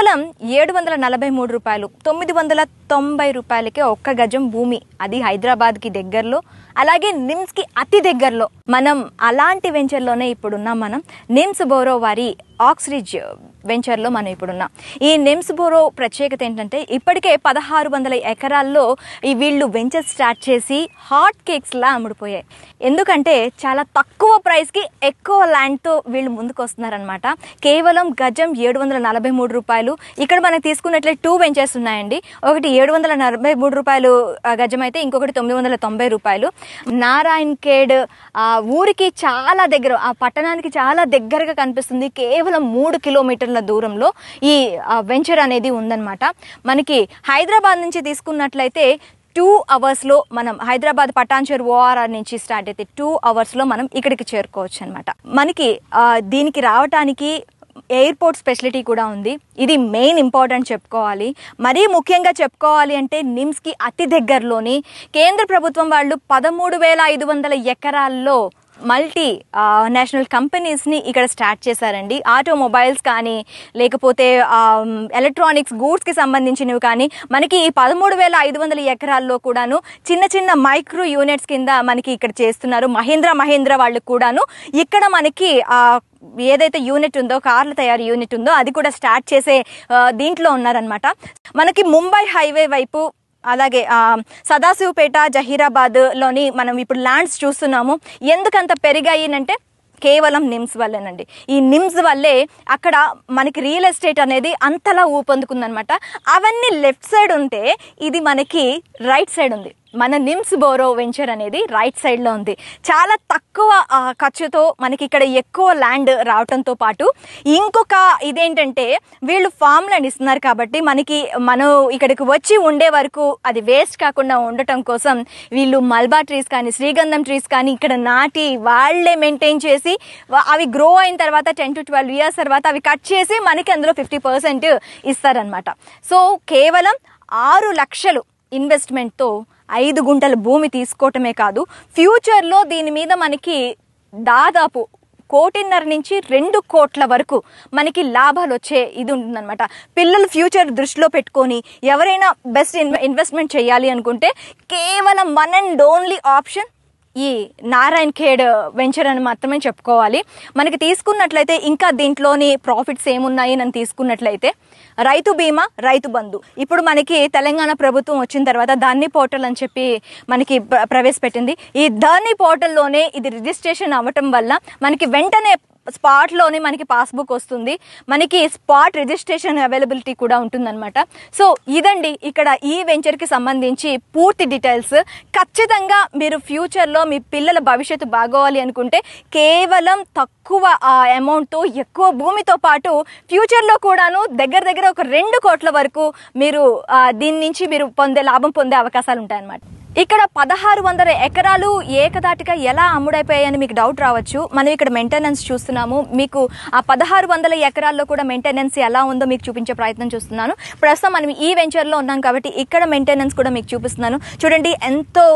కేవలం ఏడు వందల నలభై మూడు రూపాయలు తొమ్మిది వందల తొంభై రూపాయలకే ఒక్క గజం భూమి. అది హైదరాబాద్కి దగ్గరలో అలాగే నిమ్స్కి అతి దగ్గరలో మనం అలాంటి వెంచర్లోనే ఇప్పుడున్నాం మనం నిమ్స్ బోరో వారి ఆక్స్రిడ్జ్ వెంచర్లో మనం ఇప్పుడున్నాం. ఈ నిమ్స్ బోరో ప్రత్యేకత ఏంటంటే ఇప్పటికే పదహారు వందల ఎకరాల్లో ఈ వీళ్ళు వెంచర్ స్టార్ట్ చేసి హాట్ కేక్స్లా అమ్ముడుపోయాయి. ఎందుకంటే చాలా తక్కువ ప్రైస్కి ఎక్కువ ల్యాండ్తో వీళ్ళు ముందుకు వస్తున్నారనమాట కేవలం గజం ఏడు వందల నలభై మూడు రూపాయలు. ఇక్కడ మనం తీసుకున్నట్లే టూ వెంచర్స్ ఉన్నాయండి. ఒకటి ఏడు వందల నలభై మూడు రూపాయలు గజం అయితే ఇంకొకటి తొమ్మిది వందల తొంభై రూపాయలు. నారాయణ్ ఖేడ్ ఆ ఊరికి చాలా దగ్గర ఆ పట్టణానికి చాలా దగ్గరగా కనిపిస్తుంది. కేవలం మూడు కిలోమీటర్ల దూరంలో ఈ వెంచర్ అనేది ఉందన్నమాట. మనకి హైదరాబాద్ నుంచి తీసుకున్నట్లయితే టూ అవర్స్లో మనం హైదరాబాద్ పటాన్చేరు ఓఆర్ఆర్ నుంచి స్టార్ట్ అయితే టూ అవర్స్లో మనం ఇక్కడికి చేరుకోవచ్చు అనమాట మనకి దీనికి రావటానికి ఎయిర్పోర్ట్ ఫెసిలిటీ కూడా ఉంది. ఇది మెయిన్ ఇంపార్టెంట్ చెప్పుకోవాలి. మరీ ముఖ్యంగా చెప్పుకోవాలి అంటే నిమ్స్కి అతి దగ్గరలోని కేంద్ర ప్రభుత్వం వాళ్ళు పదమూడు వేల ఐదు వందల ఎకరాల్లో మల్టీ నేషనల్ కంపెనీస్ని ఇక్కడ స్టార్ట్ చేశారండి. ఆటోమొబైల్స్ కానీ లేకపోతే ఎలక్ట్రానిక్స్ గూడ్స్కి సంబంధించినవి కానీ మనకి ఈ పదమూడు వేల ఐదు వందల ఎకరాల్లో కూడాను చిన్న చిన్న మైక్రో యూనిట్స్ కింద మనకి ఇక్కడ చేస్తున్నారు. మహేంద్ర మహేంద్ర వాళ్ళు కూడాను. ఇక్కడ మనకి ఏదైతే యూనిట్ ఉందో కార్ల తయారీ యూనిట్ ఉందో అది కూడా స్టార్ట్ చేసే దీంట్లో ఉన్నారనమాట మనకి ముంబై హైవే వైపు అలాగే సదాశివపేట జహీరాబాద్లోని మనం ఇప్పుడు ల్యాండ్స్ చూస్తున్నాము. ఎందుకంత పెరిగాయి అంటే కేవలం నిమ్స్ వల్లేనండి. ఈ నిమ్స్ వల్లే అక్కడ మనకి రియల్ ఎస్టేట్ అనేది అంతలా ఊపందుకుందనమాట. అవన్నీ లెఫ్ట్ సైడ్ ఉంటే ఇది మనకి రైట్ సైడ్ ఉంది. మన నిమ్స్ బోరో వెంచర్ అనేది రైట్ సైడ్లో ఉంది. చాలా తక్కువ ఖర్చుతో మనకి ఇక్కడ ఎక్కువ ల్యాండ్ రావటంతో పాటు ఇంకొక ఇదేంటంటే వీళ్ళు ఫామ్ ల్యాండ్ ఇస్తున్నారు కాబట్టి మనకి మనం ఇక్కడికి వచ్చి ఉండే వరకు అది వేస్ట్ కాకుండా ఉండటం కోసం వీళ్ళు మల్బా ట్రీస్ కానీ శ్రీగంధం ట్రీస్ కానీ ఇక్కడ నాటి వాళ్ళే మెయింటైన్ చేసి అవి గ్రో అయిన తర్వాత టెన్ టు ట్వెల్వ్ ఇయర్స్ తర్వాత అవి కట్ చేసి మనకి అందులో ఫిఫ్టీ పర్సెంట్ ఇస్తారనమాట సో కేవలం ఆరు లక్షలు ఇన్వెస్ట్మెంట్తో ఐదు గుంటల భూమి తీసుకోవటమే కాదు ఫ్యూచర్లో దీని మీద మనకి దాదాపు కోటిన్నర నుంచి రెండు కోట్ల వరకు మనకి లాభాలు వచ్చే ఇది ఉంటుందన్నమాట. పిల్లల ఫ్యూచర్ దృష్టిలో పెట్టుకొని ఎవరైనా బెస్ట్ ఇన్వెస్ట్మెంట్ చేయాలి అనుకుంటే కేవలం వన్ అండ్ ఓన్లీ ఆప్షన్ ఈ నారాయణ్ ఖేడ్ వెంచర్ అని మాత్రమే చెప్పుకోవాలి. మనకి తీసుకున్నట్లయితే ఇంకా దీంట్లోని ప్రాఫిట్స్ ఏమున్నాయి అని తీసుకున్నట్లయితే రైతు బీమా రైతు బంధు. ఇప్పుడు మనకి తెలంగాణ ప్రభుత్వం వచ్చిన తర్వాత ధర్ని పోర్టల్ అని చెప్పి మనకి ప్రవేశపెట్టింది. ఈ ధర్ని పోర్టల్లోనే ఇది రిజిస్ట్రేషన్ అవ్వటం వల్ల మనకి వెంటనే స్పాట్లోనే మనకి పాస్బుక్ వస్తుంది. మనకి స్పాట్ రిజిస్ట్రేషన్ అవైలబిలిటీ కూడా ఉంటుందన్నమాట. సో ఇదండి ఇక్కడ ఈ వెంచర్కి సంబంధించి పూర్తి డీటెయిల్స్. ఖచ్చితంగా మీరు ఫ్యూచర్లో మీ పిల్లల భవిష్యత్తు బాగోవాలి అనుకుంటే కేవలం తక్కువ అమౌంట్తో ఎక్కువ భూమితో పాటు ఫ్యూచర్లో కూడాను దగ్గర దగ్గర ఒక రెండు కోట్ల వరకు మీరు దీని నుంచి మీరు పొందే లాభం పొందే అవకాశాలు ఉంటాయన్నమాట. ఇక్కడ పదహారు వందల ఎకరాలు ఏకదాటిగా ఎలా అమ్ముడైపోయాయని మీకు డౌట్ రావచ్చు. మనం ఇక్కడ మెయింటెనెన్స్ చూస్తున్నాము. మీకు ఆ పదహారు వందల ఎకరాల్లో కూడా మెయింటెనెన్స్ ఎలా ఉందో మీకు చూపించే ప్రయత్నం చూస్తున్నాను. ప్రస్తుతం మనం ఈ వెంచర్లో ఉన్నాం కాబట్టి ఇక్కడ మెయింటెనెన్స్ కూడా మీకు చూపిస్తున్నాను. చూడండి ఎంతో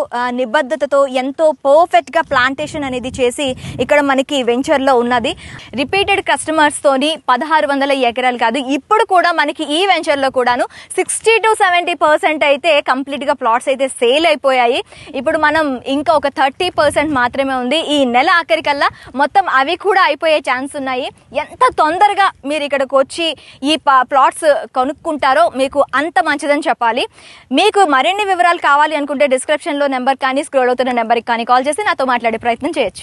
నిబద్ధతతో ఎంతో పర్ఫెక్ట్గా ప్లాంటేషన్ అనేది చేసి ఇక్కడ మనకి వెంచర్లో ఉన్నది. రిపీటెడ్ కస్టమర్స్తోని పదహారు వందల ఎకరాలు కాదు. ఇప్పుడు కూడా మనకి ఈ వెంచర్లో కూడాను సిక్స్టీ టు సెవెంటీ పర్సెంట్ అయితే కంప్లీట్గా ప్లాట్స్ అయితే సేల్ అయిపోయాయి ఇప్పుడు మనం ఇంకా ఒక థర్టీ పర్సెంట్ మాత్రమే ఉంది. ఈ నెల ఆఖరికల్లా మొత్తం అవి కూడా అయిపోయే ఛాన్స్ ఉన్నాయి. ఎంత తొందరగా మీరు ఇక్కడికి వచ్చి ఈ ప్లాట్స్ కొనుక్కుంటారో మీకు అంత మంచిదని చెప్పాలి. మీకు మరిన్ని వివరాలు కావాలి అనుకుంటే డిస్క్రిప్షన్లో నెంబర్ కానీ స్క్రోల్ అవుతున్న నెంబర్కి కానీ కాల్ చేసి నాతో మాట్లాడే ప్రయత్నం చేయొచ్చు.